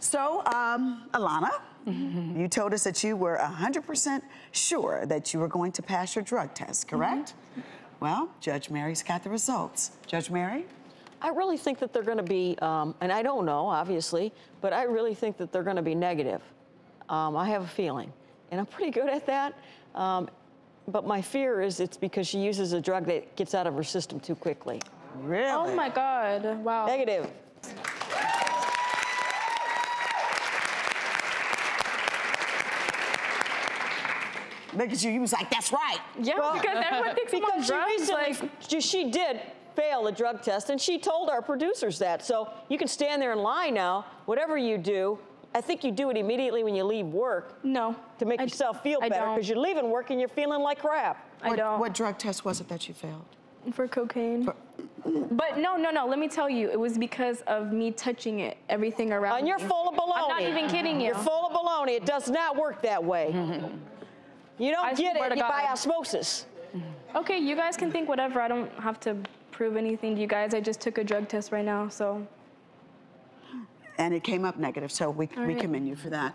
So, um, Alana, you told us that you were 100% sure that you were going to pass your drug test, correct? Well, Judge Mary's got the results. Judge Mary? I really think that they're going to be, um, and I don't know, obviously, but I really think that they're going to be negative. Um, I have a feeling, and I'm pretty good at that. Um, but my fear is it's because she uses a drug that gets out of her system too quickly. Really? Oh my God. Wow. Negative. Look at you. You was like, that's right. Yeah, because everyone thinks I'm on Because she drugs. recently, Like, she, she did fail a drug test, and she told our producers that. So you can stand there and lie now. Whatever you do, I think you do it immediately when you leave work no. to make I- yourself feel I better because you're leaving work and you're feeling like crap. I what, don't. What drug test was it that you failed? For cocaine. But no, no, no. Let me tell you, it was because of me touching it, everything around. And you're me. full of baloney. I'm not even kidding you. You're full of baloney. It does not work that way. You don't I get swear it to by God. osmosis. Okay, you guys can think whatever. I don't have to prove anything to you guys. I just took a drug test right now, so. And it came up negative, so we, we right. commend you for that.